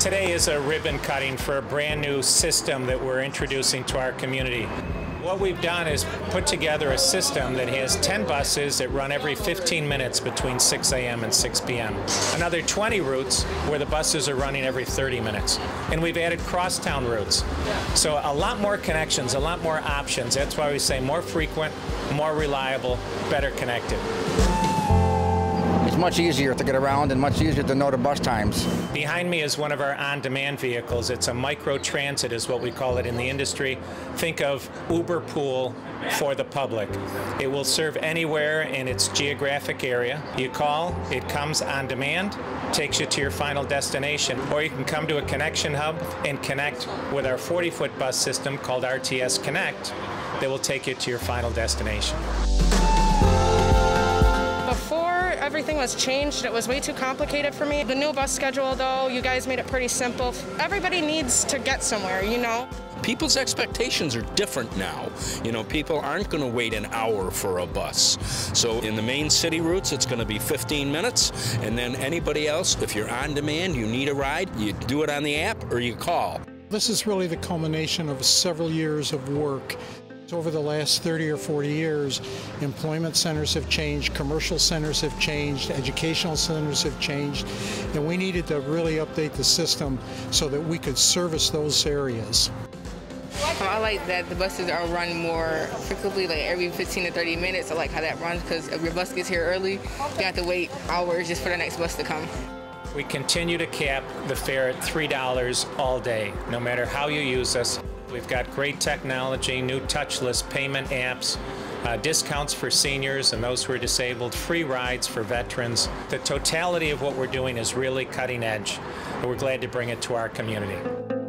Today is a ribbon cutting for a brand new system that we're introducing to our community. What we've done is put together a system that has 10 buses that run every 15 minutes between 6 a.m. and 6 p.m. Another 20 routes where the buses are running every 30 minutes. And we've added crosstown routes. So a lot more connections, a lot more options. That's why we say more frequent, more reliable, better connected. It's much easier to get around and much easier to know the bus times. Behind me is one of our on-demand vehicles. It's a micro transit is what we call it in the industry. Think of Uber Pool for the public. It will serve anywhere in its geographic area. You call, it comes on demand, takes you to your final destination. Or you can come to a connection hub and connect with our 40-foot bus system called RTS Connect that will take you to your final destination. Before everything was changed, it was way too complicated for me. The new bus schedule, though, you guys made it pretty simple. Everybody needs to get somewhere, you know? People's expectations are different now. You know, people aren't going to wait an hour for a bus. So in the main city routes, it's going to be 15 minutes. And then anybody else, if you're on demand, you need a ride, you do it on the app or you call. This is really the culmination of several years of work. Over the last 30 or 40 years, employment centers have changed, commercial centers have changed, educational centers have changed, and we needed to really update the system so that we could service those areas. I like that the buses are run more frequently, like every 15 to 30 minutes. I like how that runs because if your bus gets here early, you have to wait hours just for the next bus to come. We continue to cap the fare at $3 all day, no matter how you use us. We've got great technology, new touchless payment apps, uh, discounts for seniors and those who are disabled, free rides for veterans. The totality of what we're doing is really cutting edge, and we're glad to bring it to our community.